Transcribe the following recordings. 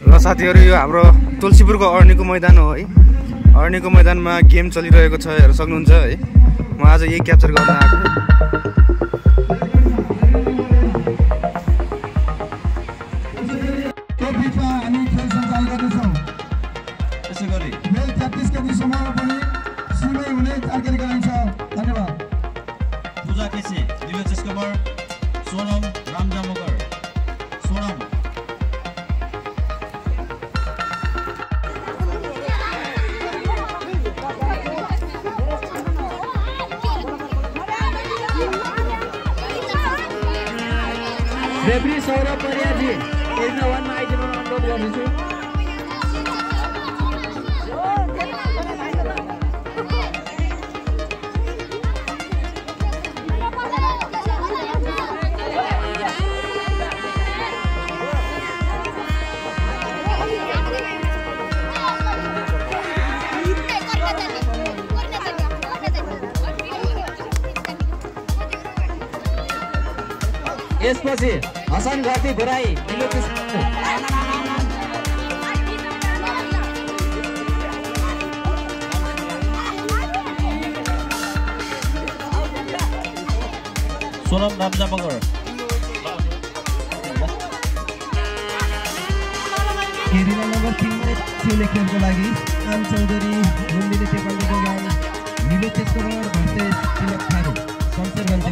र साथीहरू यो हाम्रो तुलसीपुरको अर्नीको मैदान हो है। अर्नीको मैदानमा गेम चलिरहेको छ हेर्न सक्नुहुन्छ है। म आज यही क्याप्चर गर्न आएको। रेफ्री सौरभ परियाजी एरिना वानमा आइदिनु अनुरोध गर्दैछु हसन घरती घुराई सोनम रामजा मगर नम्बर लागि आम चौधरी लुम्बिनी टेकन्डोको गाउँ निलो चेस्कोबर भर्ते तिलक थारू। शमशेरगञ्ज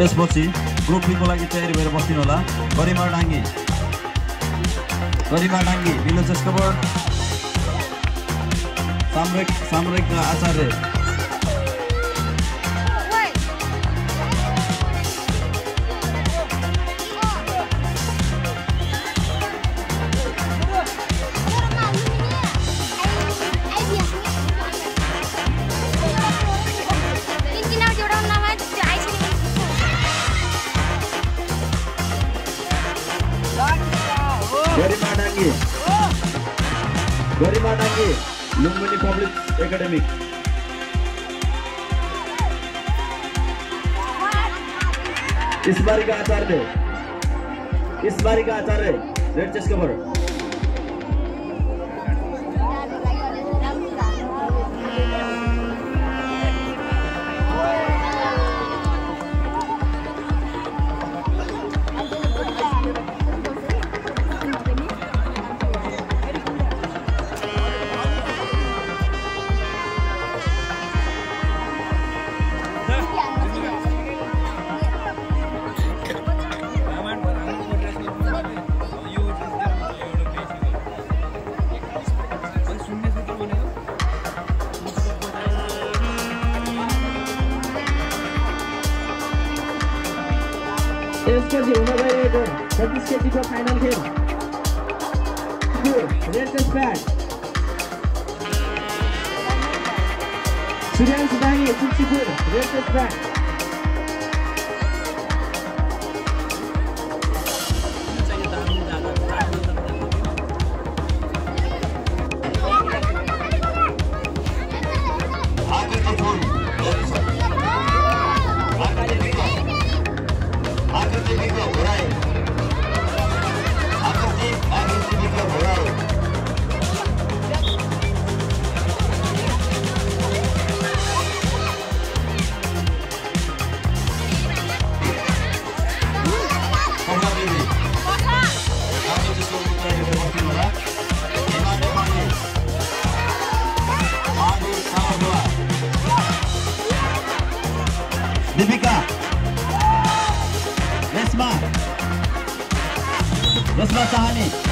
यसपछि ग्रुप बीको लागि तयारी भएर बस्दिनु होला गरिमा डाङ्गी गरिमा डाङ्गी चेस्कबर सामरिक सामरिक आचार्य के लुम्बिनी पब्लिक एकेडमी इस बारी का आचार्य इस बारी का Acharya red chest cover Red skate over by to final game. Good. Is back. Suryan is bad. Masani.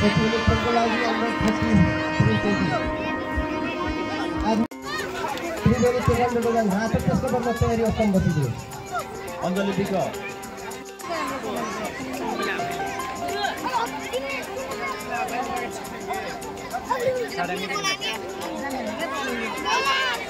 हुने खेलको लागि हाम्रो त्रिवेदी तेकान्डो बगान रातो त्यसको बदला तयारी अवस्थामा बसिदियो अञ्जली विक Missile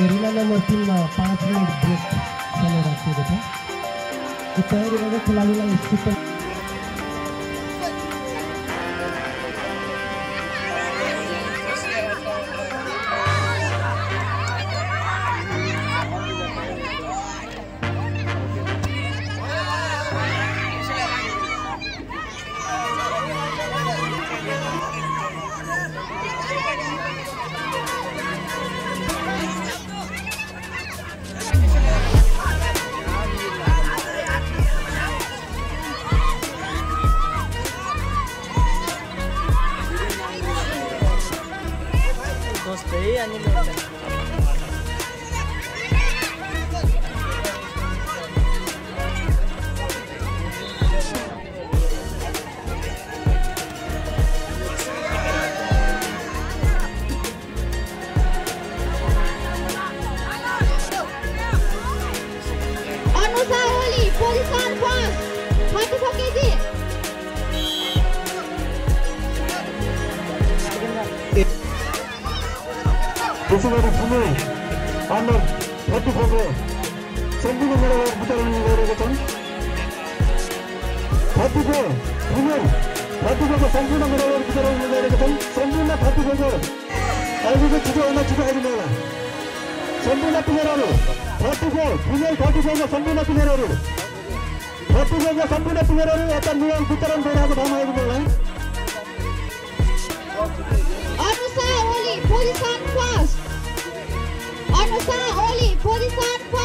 एरिना नम्बर तिनमा पाँच मिनट ब्रेक समय राखिएको छ। यो तयारी गरेर खेलाडीलाई они любят. 자신감을 분명히 만나 어떻게 보면 전국의 나라가 부탁하는 거라거든 바쁘고 분명 바쁘고 전국의 나라가 부탁하는 거라거든 전국나 바쁘고 알고서 주저 하나 주저 하지 마라 전국 나쁜 나라로 바쁘고 분명 바쁘고 전국 나쁜 나라로 바쁘고 전국 나쁜 나라로 약간 무양 부탁하는 거라고 방어해도 몰라 Understand only 47 plus. Posição, olha, posição.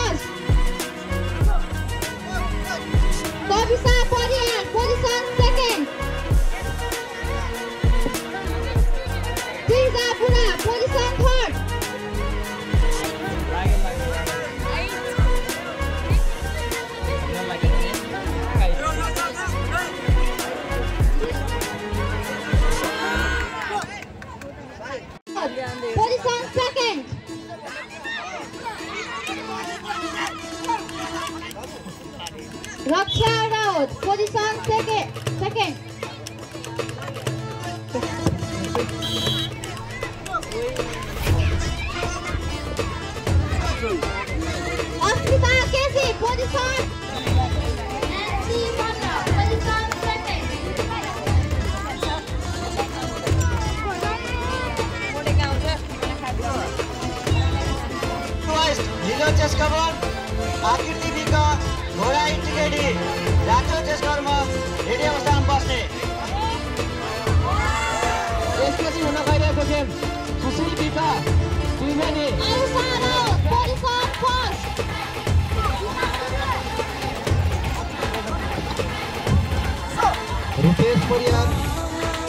শেষ কোরিয়ার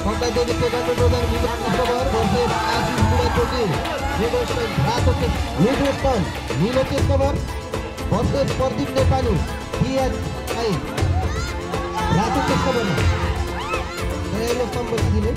ঘণ্টায় যদি সেখানে প্রধান খবর বর্ষের আশিস চৌধুরী নির্দেশন নীলকেশ খবর বর্ষের প্রদীপ নেপালি পিএস আই সম্পর্কে দিলেন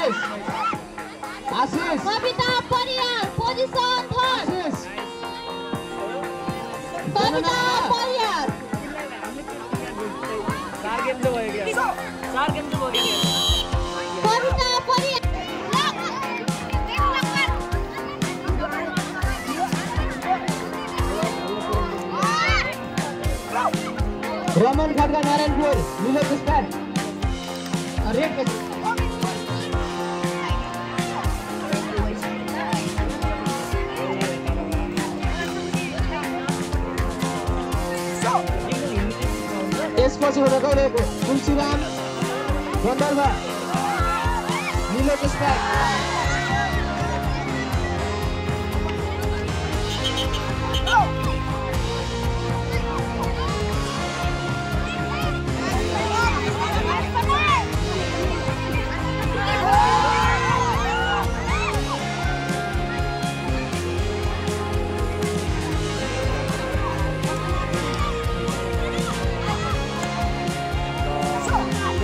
आशिष आशिष कविता परियार पोजिसन थर्ड आशिष कविता परियार कविता परियार रमन खड्का नारायणपुर निलो पुस्तक रेड यसपछि हुन गइरहेको तुलसीराम गन्धर्व निलो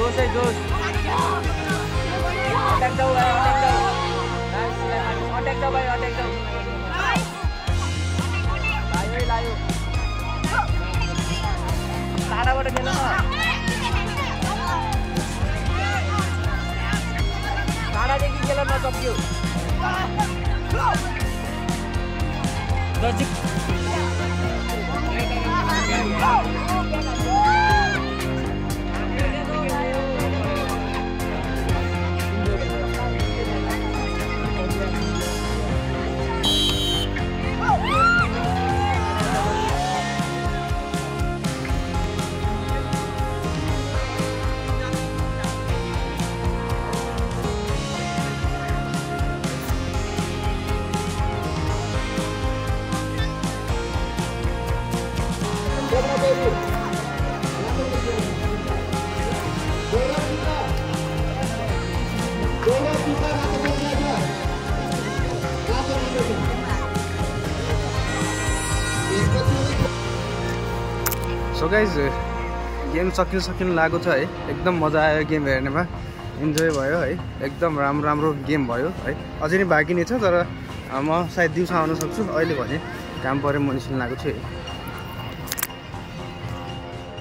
Jose, Jose. Attack the way, attack the way. Nice, attack the way, attack the way. Layo, layo. Tara bata khela na. Tara dekhi khela na sab kyu. Logic. Yeah. So guys game सकिनु सकिनु लागेको छ है। एकदम मजा आयो game हेर्नेमा। Enjoy भयो है। एकदम राम्रो राम्रो गेम भयो है। अझै नै बाँकी नै छ तर म सायद दिउँसो आउन सक्छु। अहिले भने काम पऱ्यो म निस्किनु लागेको छु है।